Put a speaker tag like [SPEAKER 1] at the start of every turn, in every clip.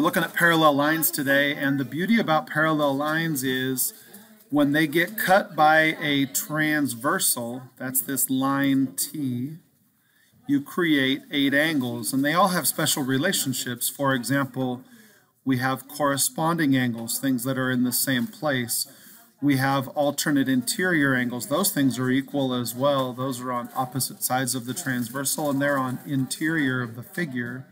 [SPEAKER 1] We're looking at parallel lines today, and the beauty about parallel lines is when they get cut by a transversal, that's this line T, you create eight angles, and they all have special relationships. For example, we have corresponding angles, things that are in the same place. We have alternate interior angles. Those things are equal as well. Those are on opposite sides of the transversal, and they're on interior of the figure.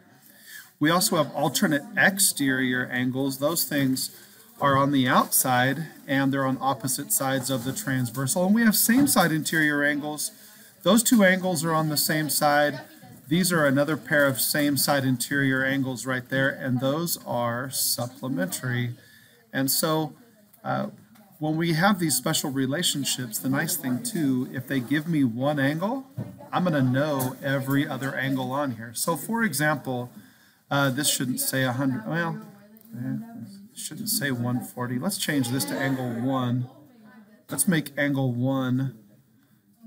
[SPEAKER 1] We also have alternate exterior angles. Those things are on the outside and they're on opposite sides of the transversal. And we have same side interior angles. Those two angles are on the same side. These are another pair of same side interior angles right there, and those are supplementary. And so uh, when we have these special relationships, the nice thing too, if they give me one angle, I'm going to know every other angle on here. So for example, uh, this shouldn't say 100. Well, shouldn't say 140. Let's change this to angle 1. Let's make angle 1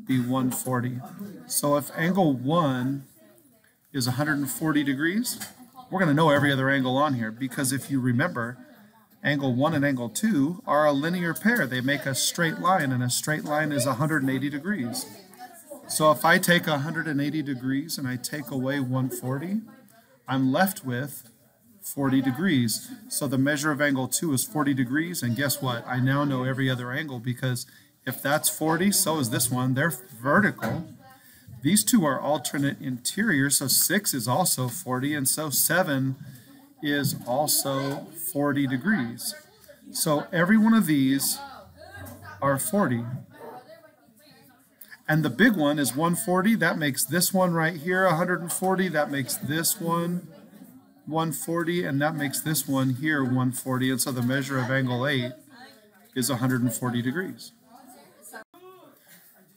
[SPEAKER 1] be 140. So if angle 1 is 140 degrees, we're going to know every other angle on here because if you remember, angle 1 and angle 2 are a linear pair. They make a straight line, and a straight line is 180 degrees. So if I take 180 degrees and I take away 140, I'm left with 40 degrees. So the measure of angle 2 is 40 degrees, and guess what? I now know every other angle because if that's 40, so is this one. They're vertical. These two are alternate interior, so 6 is also 40, and so 7 is also 40 degrees. So every one of these are 40. And the big one is 140. That makes this one right here 140. That makes this one 140. And that makes this one here 140. And so the measure of angle 8 is 140 degrees.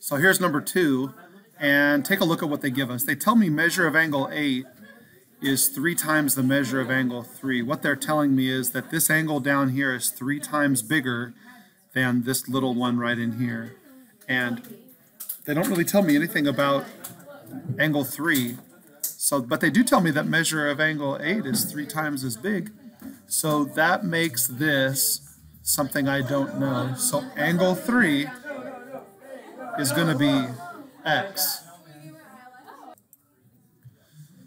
[SPEAKER 1] So here's number two. And take a look at what they give us. They tell me measure of angle 8 is three times the measure of angle 3. What they're telling me is that this angle down here is three times bigger than this little one right in here. And they don't really tell me anything about angle 3. So, but they do tell me that measure of angle 8 is three times as big. So that makes this something I don't know. So angle 3 is going to be x.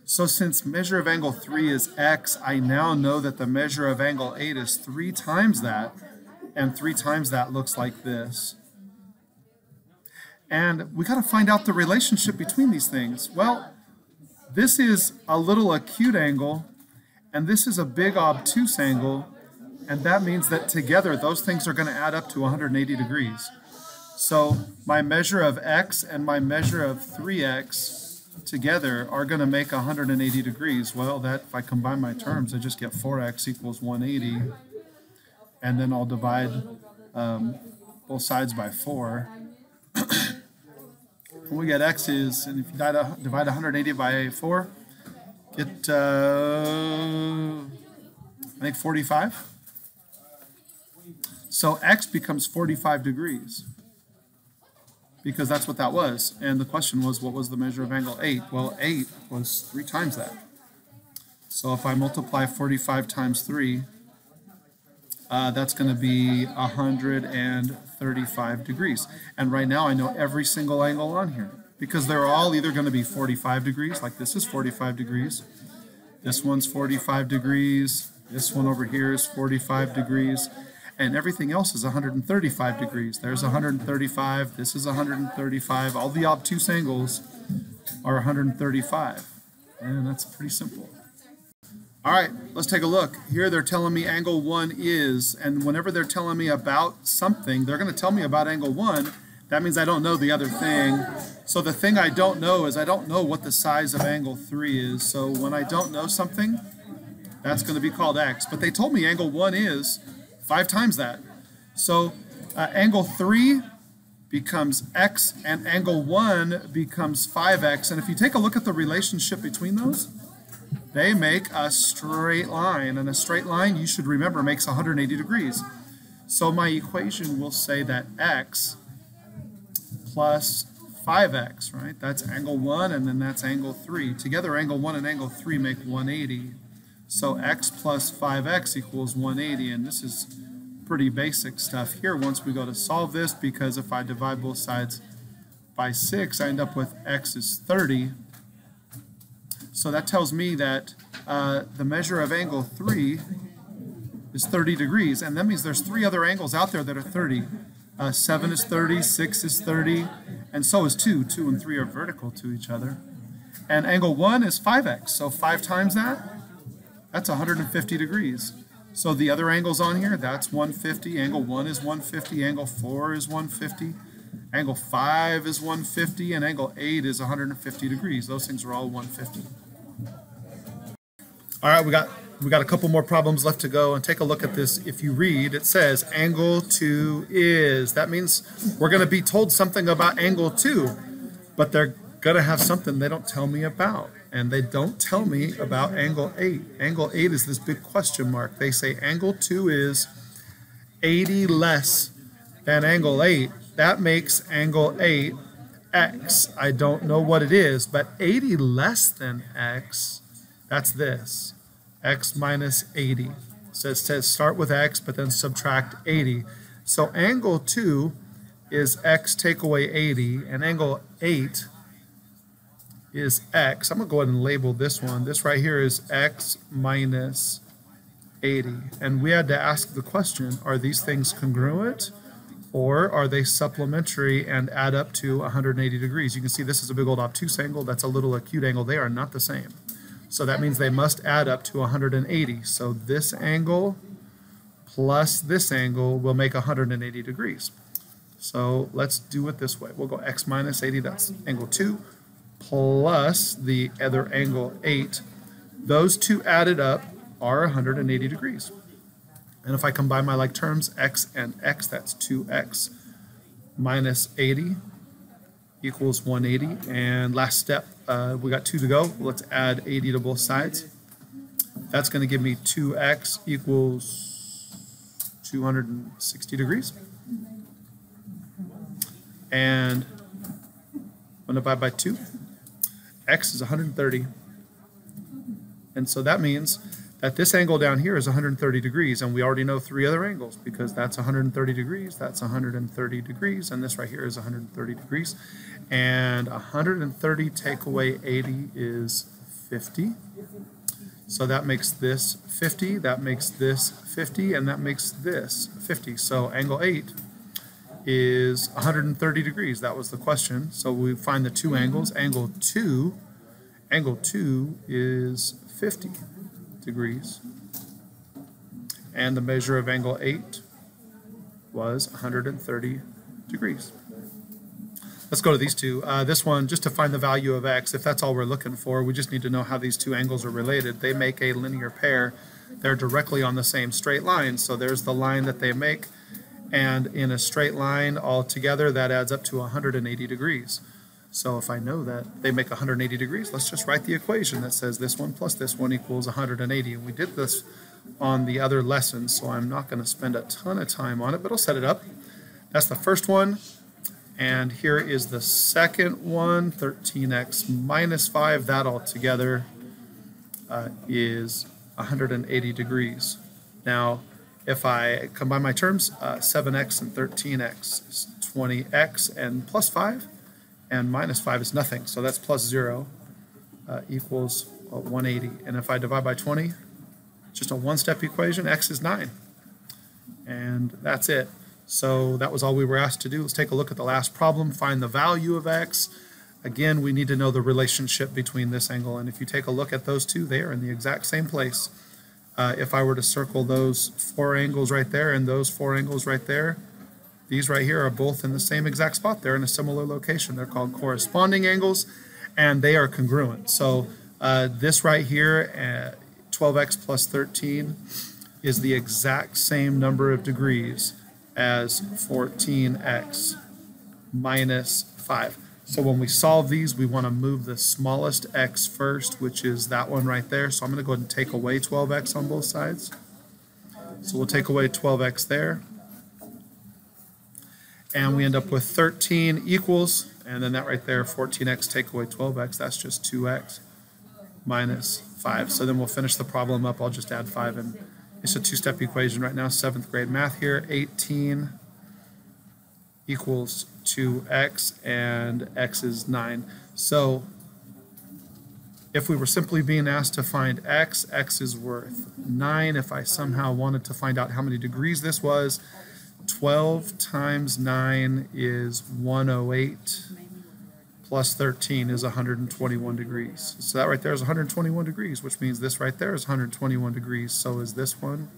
[SPEAKER 1] So since measure of angle 3 is x, I now know that the measure of angle 8 is 3 times that, and 3 times that looks like this. And we got to find out the relationship between these things. Well, this is a little acute angle, and this is a big obtuse angle, and that means that together those things are going to add up to 180 degrees. So my measure of x and my measure of 3x together are going to make 180 degrees. Well, that if I combine my terms, I just get 4x equals 180, and then I'll divide um, both sides by 4 we get x is, and if you divide 180 by 4, get, uh, I think 45. So x becomes 45 degrees because that's what that was. And the question was, what was the measure of angle 8? Well, 8 was 3 times that. So if I multiply 45 times 3, uh, that's going to be 135 degrees. And right now I know every single angle on here because they're all either going to be 45 degrees, like this is 45 degrees, this one's 45 degrees, this one over here is 45 degrees, and everything else is 135 degrees. There's 135, this is 135, all the obtuse angles are 135. And that's pretty simple. All right, let's take a look. Here they're telling me angle 1 is, and whenever they're telling me about something, they're going to tell me about angle 1. That means I don't know the other thing. So the thing I don't know is I don't know what the size of angle 3 is. So when I don't know something, that's going to be called x. But they told me angle 1 is 5 times that. So uh, angle 3 becomes x, and angle 1 becomes 5x. And if you take a look at the relationship between those, they make a straight line, and a straight line, you should remember, makes 180 degrees. So my equation will say that x plus 5x, right? That's angle 1, and then that's angle 3. Together, angle 1 and angle 3 make 180. So x plus 5x equals 180, and this is pretty basic stuff here once we go to solve this, because if I divide both sides by 6, I end up with x is 30. So that tells me that uh, the measure of angle 3 is 30 degrees, and that means there's three other angles out there that are 30. Uh, 7 is 30, 6 is 30, and so is 2. 2 and 3 are vertical to each other. And angle 1 is 5x, so 5 times that, that's 150 degrees. So the other angles on here, that's 150, angle 1 is 150, angle 4 is 150, angle 5 is 150, and angle 8 is 150 degrees. Those things are all 150. All right, we got we got a couple more problems left to go and take a look at this. If you read, it says angle 2 is. That means we're going to be told something about angle 2, but they're going to have something they don't tell me about. And they don't tell me about angle 8. Angle 8 is this big question mark. They say angle 2 is 80 less than angle 8. That makes angle 8 x. I don't know what it is, but 80 less than x, that's this x minus 80. So it says start with x, but then subtract 80. So angle 2 is x take away 80, and angle 8 is x. I'm going to go ahead and label this one. This right here is x minus 80. And we had to ask the question, are these things congruent? Or are they supplementary and add up to 180 degrees? You can see this is a big old obtuse angle. That's a little acute angle. They are not the same. So that means they must add up to 180. So this angle plus this angle will make 180 degrees. So let's do it this way. We'll go x minus 80, that's angle 2, plus the other angle 8. Those two added up are 180 degrees. And if I combine my like terms, x and x, that's 2x minus 80 equals 180. And last step, uh, we got two to go. Let's add 80 to both sides. That's going to give me 2x equals 260 degrees. And I'm going to divide by 2. x is 130. And so that means that this angle down here is 130 degrees, and we already know three other angles because that's 130 degrees, that's 130 degrees, and this right here is 130 degrees. And 130 take away 80 is 50. So that makes this 50, that makes this 50, and that makes this 50. So angle 8 is 130 degrees. That was the question. So we find the two angles. Angle 2, angle 2 is 50 degrees. And the measure of angle 8 was 130 degrees. Let's go to these two. Uh, this one, just to find the value of x, if that's all we're looking for, we just need to know how these two angles are related. They make a linear pair. They're directly on the same straight line. So there's the line that they make. And in a straight line all together, that adds up to 180 degrees. So if I know that they make 180 degrees, let's just write the equation that says this one plus this one equals 180. And we did this on the other lessons, so I'm not going to spend a ton of time on it, but I'll set it up. That's the first one. And here is the second one, 13x minus 5. That altogether uh, is 180 degrees. Now, if I combine my terms, uh, 7x and 13x is 20x and plus 5, and minus 5 is nothing. So that's plus 0 uh, equals uh, 180. And if I divide by 20, just a one-step equation, x is 9. And that's it. So that was all we were asked to do. Let's take a look at the last problem, find the value of x. Again, we need to know the relationship between this angle, and if you take a look at those two, they are in the exact same place. Uh, if I were to circle those four angles right there and those four angles right there, these right here are both in the same exact spot. They're in a similar location. They're called corresponding angles, and they are congruent. So uh, this right here, uh, 12x plus 13, is the exact same number of degrees as 14x minus 5. So when we solve these, we want to move the smallest x first, which is that one right there. So I'm going to go ahead and take away 12x on both sides. So we'll take away 12x there. And we end up with 13 equals, and then that right there, 14x take away 12x, that's just 2x minus 5. So then we'll finish the problem up. I'll just add 5 and it's a two-step equation right now, 7th grade math here. 18 equals 2x and x is 9. So if we were simply being asked to find x, x is worth 9. If I somehow wanted to find out how many degrees this was, 12 times 9 is 108 plus 13 is 121 degrees. So that right there is 121 degrees, which means this right there is 121 degrees. So is this one,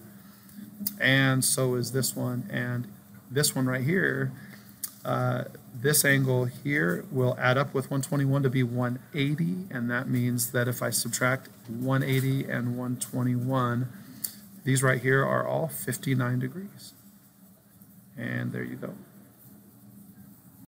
[SPEAKER 1] and so is this one, and this one right here. Uh, this angle here will add up with 121 to be 180, and that means that if I subtract 180 and 121, these right here are all 59 degrees. And there you go.